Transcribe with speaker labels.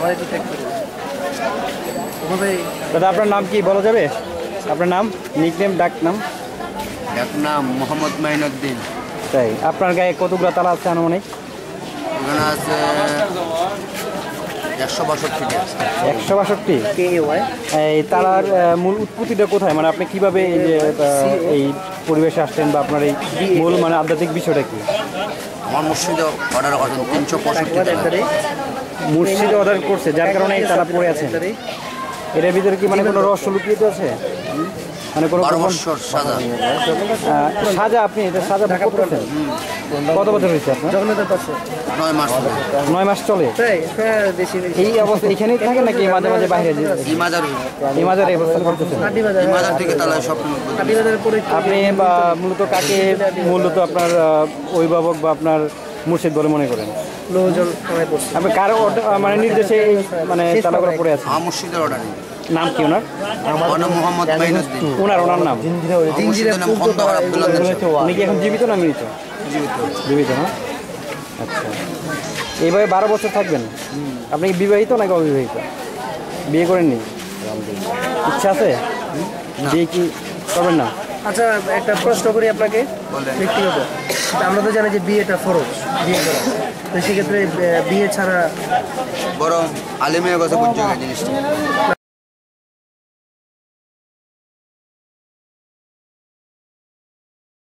Speaker 1: আমার একটু চেক করুন।
Speaker 2: দাদা আপনার নাম কি বলা যাবে? আপনার নাম? নিকনেম ডাক নাম?
Speaker 3: ডাক নাম মোহাম্মদ মাইনুদ্দিন।
Speaker 2: তাই আপনার গায়ে কতগুলো তালা আছে আনুমানিক?
Speaker 3: এখানে আছে একশো বাষট্টিটা
Speaker 2: একশো বাষট্টি? এই তালার মূল উৎপত্তিটা কোথায়? মানে আপনি কীভাবে এই যে এই পরিবেশে আসছেন বা আপনার এই মূল মানে আধ্যাত্মিক বিষয়টা কি?
Speaker 3: আমার মসজিদে অর্ডার করেন তিনশো পঁয়ষট্টি
Speaker 2: মুর্শিদে অর্ডার করছে যার কারণে তারা পড়ে আছে। এটার ভিতরে কি মানে কোনো রহস্য লুকিয়ে আছে? মানে কোনো
Speaker 3: সাজা।
Speaker 2: আপনি এটা সাজা করতেছেন? কত বছর হয়েছে আপনার?
Speaker 3: নয় মাস ধরে।
Speaker 2: নয় মাস চলে? এই অবস্থা এখানেই থাকে নাকি মাঝে মাঝে বাইরে
Speaker 3: এই মাজার।
Speaker 2: করতেছেন? আপনি বা মূলত কাকে মূলত আপনার অভিভাবক বা আপনার মুর্শিদ বলে মনে করেন।
Speaker 1: লোকজন
Speaker 2: আপনি কারও অর্ডার- মানে নির্দেশে এই মানে তালা করে পড়ে আছে?
Speaker 3: আমার অর্ডার
Speaker 2: নাম কি ওনার?
Speaker 3: আমার নাম মোহাম্মদ মাইনুদ্দিন।
Speaker 2: ওনার ওনার নাম?
Speaker 3: মসজিদের নাম খন্দকার আব্দুল্লাহ
Speaker 2: উনি কি এখন জীবিত না মৃত? জীবিত। হ্যাঁ? আচ্ছা। এইভাবে বারো বছর থাকবেন? আপনি কি বিবাহিত নাকি অবিবাহিত? বিয়ে করেননি? ইচ্ছা আছে? বিয়ে কি করবেন না?
Speaker 1: আচ্ছা একটা প্রশ্ন করি আপনাকে। ব্যক্তিগত। আমরা তো জানি যে বিয়েটা ফরজ বিয়ে করা। তো সেক্ষেত্রে বিয়ে ছাড়া
Speaker 3: বরং আলিমের কথা বুঝতে জিনিসটা।